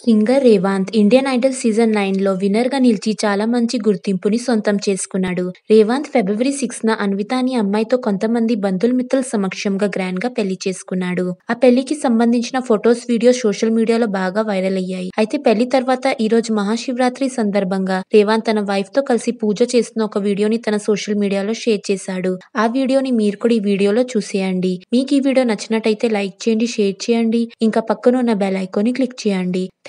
Singer Revanth Indian Idol season నైన్లో విన్నర్గా నిలిచి చాలా మంచి గుర్తింపుని సొంతం చేసుకున్నాడు. రేవాంత్ ఫిబ్రవరి సిక్స్ న అన్విత అనే అమ్మాయితో కొంతమంది బంధుమిత్రుల సమక్షంగా గ్రాండ్గా పెళ్ళి చేసుకున్నాడు. ఆ పెళ్ళికి సంబంధించిన ఫొటోస్ వీడియోస్ సోషల్ మీడియాలో బాగా వైరల్ అయ్యాయి. అయితే పెళ్ళి తర్వాత ఈ రోజు మహాశివరాత్రి సందర్భంగా రేవాంత్ తన వైఫ్తో కలిసి పూజ చేస్తున్న ఒక వీడియోని తన సోషల్ మీడియాలో షేర్ చేశాడు. ఆ వీడియోని మీరు కూడా ఈ వీడియోలో చూసేయండి. మీకు ఈ వీడియో నచ్చినట్టయితే లైక్ చేయండి షేర్ చేయండి. ఇంకా పక్కన ఉన్న బెల్ ఐకాన్ని క్లిక్ చేయండి.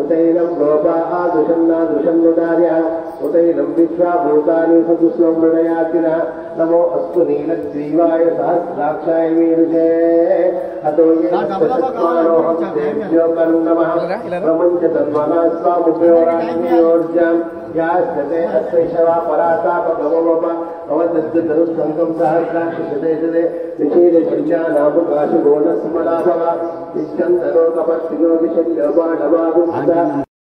उतैनं गोपा आदृशन्नादृशम् दुषन्नुदार्यः उतैनं विश्वा भूतानि सदुस्वम् मृणयातिनः नमो अस्तु नीलग्रीवाय सहस्राक्षाय वीरुजे हतो येभ्यो करुणमः। प्रमुञ्च तन्मना स्वामुपयोराज्ञोर्जाम् यास्ते अस्वैषवा परातापगमोप अवदद्दरुसङ्गं सहस्राक्षिषते शते निषेधे शिञ्जानामुकाशगोणस्मलाभव निष्कन्दरोकपत्तिनो विशल्यबाणवागुप्ता